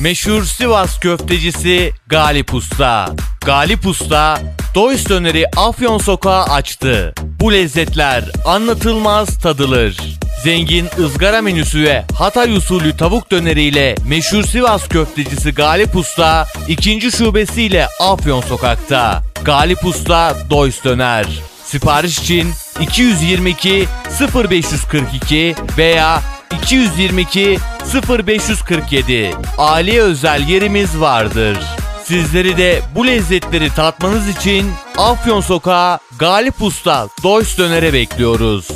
Meşhur Sivas köftecisi Galip Usta. Galip Usta, Doys döneri Afyon Sokağı açtı. Bu lezzetler anlatılmaz tadılır. Zengin ızgara menüsü ve Hatay usulü tavuk döneriyle meşhur Sivas köftecisi Galip Usta ikinci şubesiyle Afyon Sokak'ta. Galip Usta Doys Döner. Sipariş için 222 0542 veya 222 0547 aile özel yerimiz vardır. Sizleri de bu lezzetleri tatmanız için Afyon Sokağı Galip Usta Doys Döner'e bekliyoruz.